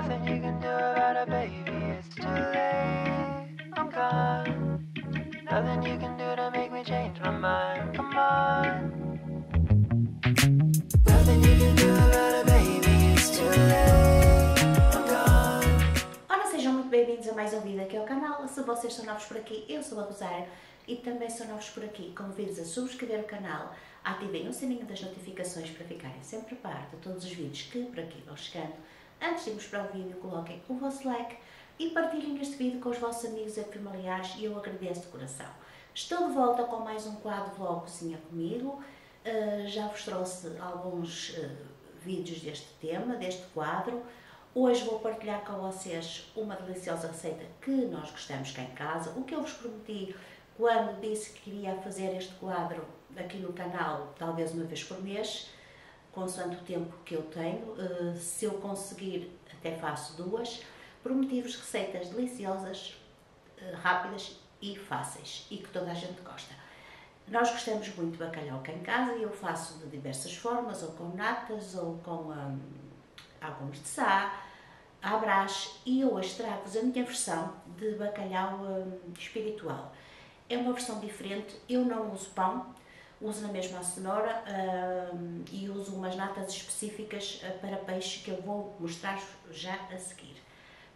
Nothing you can do about it, baby. It's too late. I'm gone. Nothing you can do to make me change my mind. Come on. Nothing you can do about it, baby. It's too late. I'm gone. Ora, sejam muito bem-vindos a mais um vídeo aqui ao canal. Se vocês são novos por aqui, eu sou a Rosário e também são novos por aqui. Convido-vos a subscrever o canal, ativem o sininho das notificações para ficarem sempre a de todos os vídeos que por aqui vão chegando. Antes de irmos para o vídeo, coloquem o vosso like e partilhem este vídeo com os vossos amigos e familiares e eu agradeço de coração. Estou de volta com mais um quadro Vlog Cozinha Comigo. Uh, já vos trouxe alguns uh, vídeos deste tema, deste quadro. Hoje vou partilhar com vocês uma deliciosa receita que nós gostamos cá em casa. O que eu vos prometi quando disse que queria fazer este quadro aqui no canal, talvez uma vez por mês, consoante o tempo que eu tenho. Uh, se eu conseguir, até faço duas. Prometi-vos receitas deliciosas, rápidas e fáceis e que toda a gente gosta. Nós gostamos muito de bacalhau cá em casa e eu faço de diversas formas, ou com natas, ou com hum, alguns de sá, à brás, e hoje trago-vos a minha versão de bacalhau hum, espiritual. É uma versão diferente, eu não uso pão, uso na mesma cenoura hum, e uso umas natas específicas uh, para peixe que eu vou mostrar já a seguir.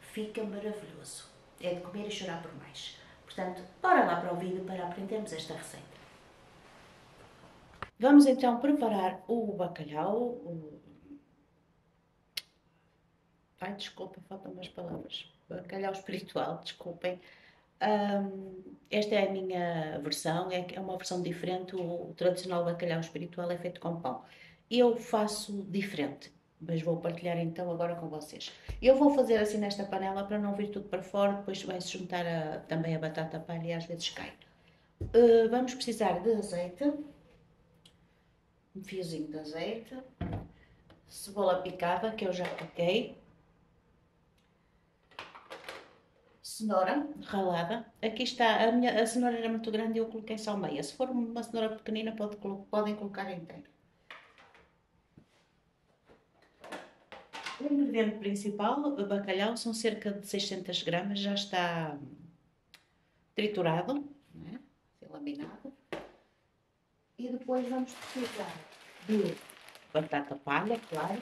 Fica maravilhoso, é de comer e chorar por mais. Portanto, bora lá para o vídeo para aprendermos esta receita. Vamos então preparar o bacalhau. O... Ai, desculpa, faltam umas palavras. Bacalhau espiritual, desculpem. Um, esta é a minha versão, é, é uma versão diferente. O, tradicional bacalhau espiritual é feito com pão. Eu faço diferente mas vou partilhar então agora com vocês. Eu vou fazer assim nesta panela para não vir tudo para fora, depois vai-se juntar a, também a batata palha e às vezes cai. Uh, vamos precisar de azeite, um fiozinho de azeite, cebola picada que eu já piquei, cenoura ralada. Aqui está, a, minha, a cenoura era muito grande e eu coloquei só meia. Se for uma cenoura pequenina pode, podem colocar inteira. O ingrediente principal, o bacalhau, são cerca de 600 gramas, já está triturado, né? laminado. E depois vamos precisar de batata palha, claro.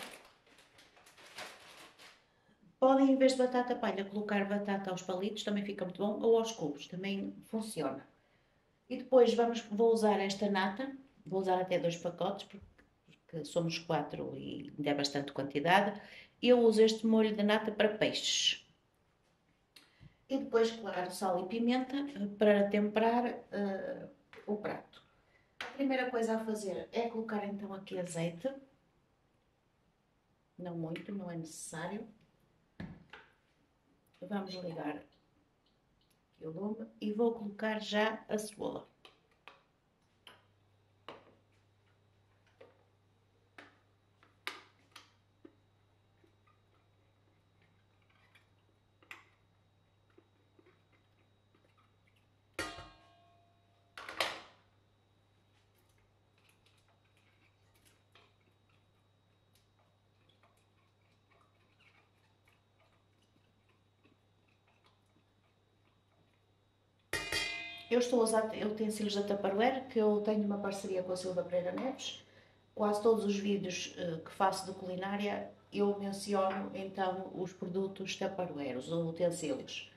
Podem, em vez de batata palha, colocar batata aos palitos, também fica muito bom, ou aos cubos, também funciona. E depois vamos, vou usar esta nata, vou usar até dois pacotes, porque somos quatro e ainda é bastante quantidade eu uso este molho de nata para peixes. E depois, claro, sal e pimenta eh, para temperar uh, o prato. A primeira coisa a fazer é colocar então aqui azeite. Não muito, não é necessário. Vamos ligar aqui o lume e vou colocar já a cebola. Eu estou a usar utensílios da Tupperware, que eu tenho uma parceria com a Silva Pereira Neves. Quase todos os vídeos uh, que faço de culinária, eu menciono então os produtos Tupperware, os utensílios.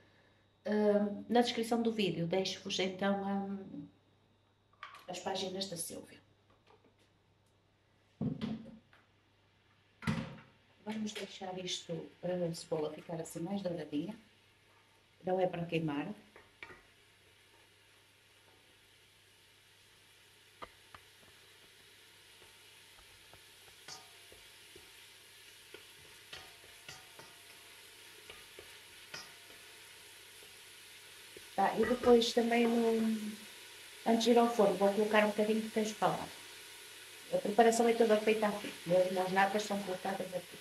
Na descrição do vídeo deixo-vos então as páginas da Silvia. Vamos deixar isto para a cebola ficar assim mais douradinha. Não é para queimar. Tá? E depois também, no, antes de ir ao forno, vou colocar um bocadinho de queijo ralado. A preparação é toda feita aqui. As natas são colocadas aqui.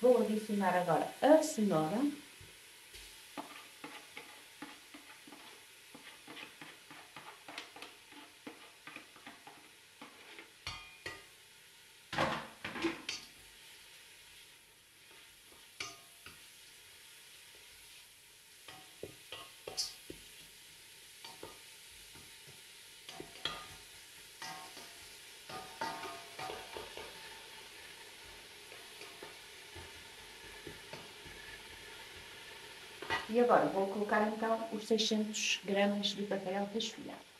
Vou adicionar agora a cenoura. E agora vou colocar então os 600 gramas de bacalhau desfiado.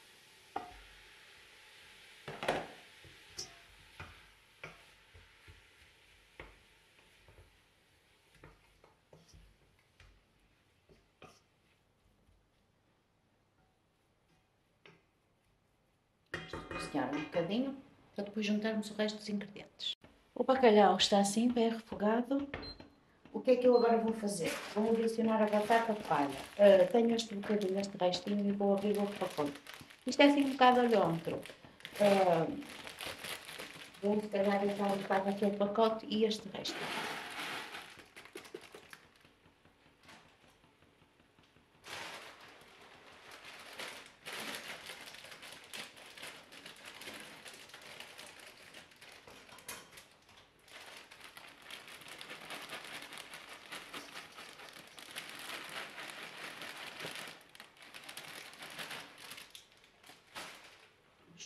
cozinhar um bocadinho para depois juntarmos o resto dos ingredientes. O bacalhau está assim, bem refogado. O que é que eu agora vou fazer? Vou adicionar a batata palha. Uh, tenho este bocadinho, este restinho e vou abrir o pacote. Isto é assim um bocado olhômetro. Uh, vou se calhar deixar um bocado pacote e este resto.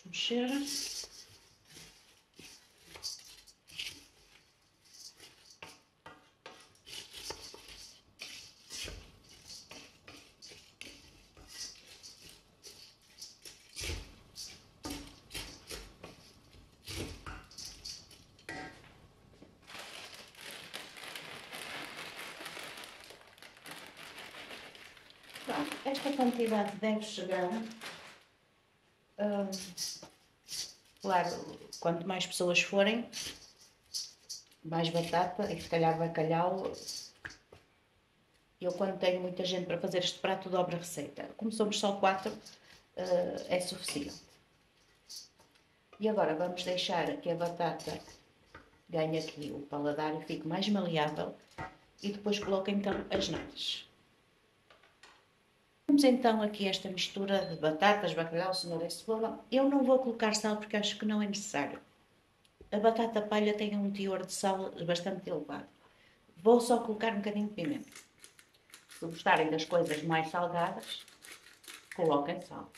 Mexer. esta quantidade deve chegar claro, quanto mais pessoas forem, mais batata e se calhar bacalhau. Eu, quando tenho muita gente para fazer este prato, dobro a receita. Como somos só quatro, uh, é suficiente. E agora vamos deixar que a batata ganhe aqui o paladar e fique mais maleável. E depois coloco então as natas. Temos então aqui esta mistura de batatas, bacalhau, cenoura e cebola. Eu não vou colocar sal porque acho que não é necessário. A batata palha tem um teor de sal bastante elevado. Vou só colocar um bocadinho de pimenta. Se gostarem das coisas mais salgadas, coloquem sal.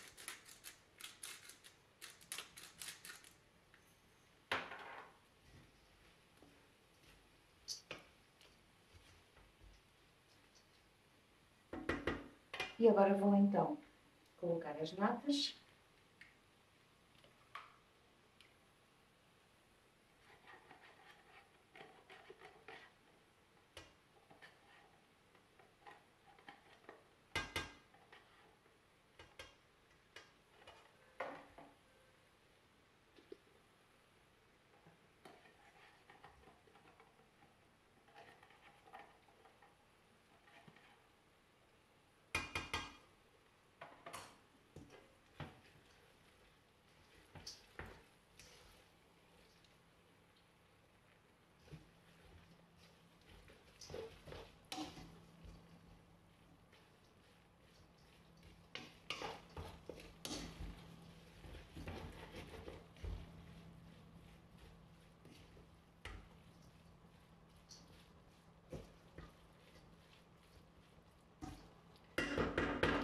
E agora vou então colocar as natas.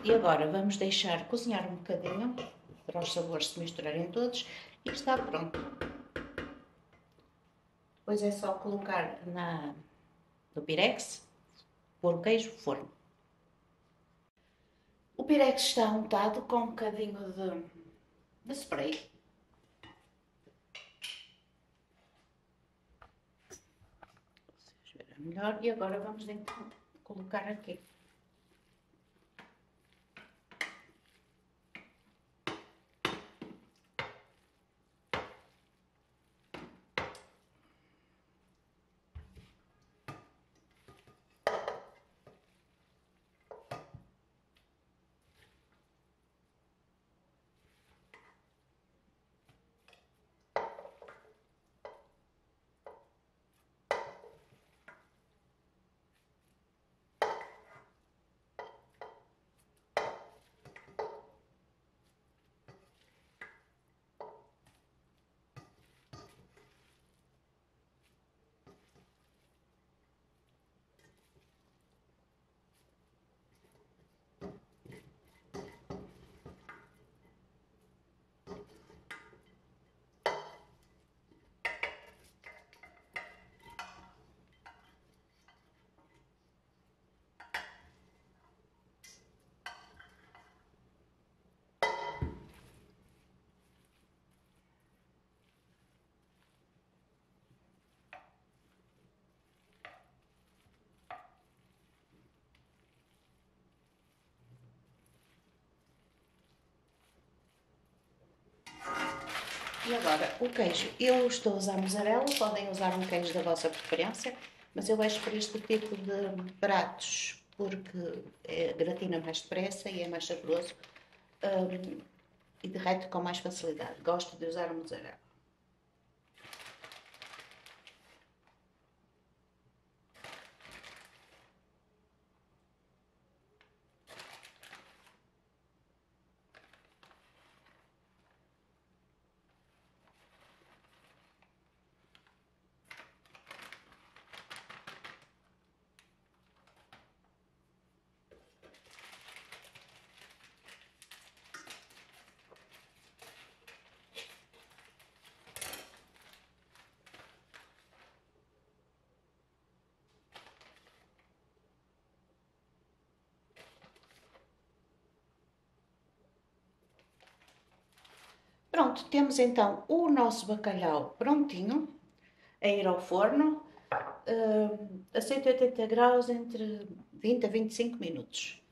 E agora vamos deixar cozinhar um bocadinho para os sabores se misturarem todos e está pronto. Depois é só colocar na, no pirex, pôr o queijo forno. O pirex está untado com um bocadinho de, de spray. Melhor. E agora vamos então colocar aqui. Agora, o queijo. Eu estou a usar mussarela, podem usar um queijo da vossa preferência, mas eu vejo para este tipo de pratos porque é, gratina mais depressa e é mais saboroso um, e derrete com mais facilidade. Gosto de usar mussarela. Pronto, temos então o nosso bacalhau prontinho, a ir ao forno, uh, a 180 graus entre 20 a 25 minutos.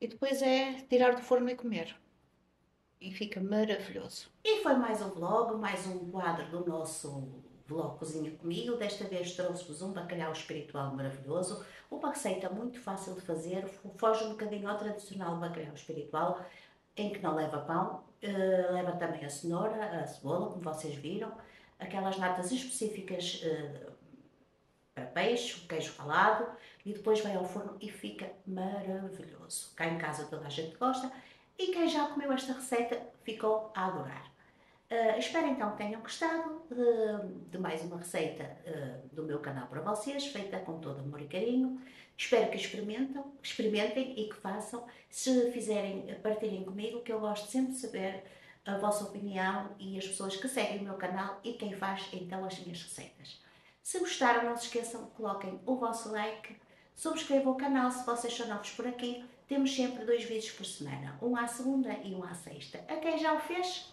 E depois é tirar do forno e comer. E fica maravilhoso. E foi mais um vlog, mais um quadro do nosso vlog Cozinha Comigo. Desta vez trouxe-vos um bacalhau espiritual maravilhoso, uma receita muito fácil de fazer, foge um bocadinho ao tradicional bacalhau espiritual, em que não leva pão, uh, leva também a cenoura, a cebola, como vocês viram, aquelas natas específicas uh, para peixe, queijo ralado, e depois vai ao forno e fica maravilhoso. Cá em casa toda a gente gosta e quem já comeu esta receita ficou a adorar. Uh, espero então que tenham gostado uh, de mais uma receita uh, do meu canal para vocês, feita com todo amor e carinho. Espero que experimentem, experimentem e que façam. Se fizerem, partilhem comigo, que eu gosto sempre de saber a vossa opinião e as pessoas que seguem o meu canal e quem faz então as minhas receitas. Se gostaram, não se esqueçam, coloquem o vosso like, subscrevam o canal se vocês são novos por aqui. Temos sempre dois vídeos por semana, um à segunda e um à sexta. A quem já o fez,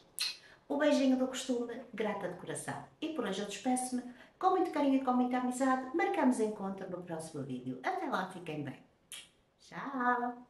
o beijinho do costume, grata de coração. E por hoje eu despeço-me com muito carinho e com muita amizade. Marcamos encontro no próximo vídeo. Até lá, fiquem bem. Tchau!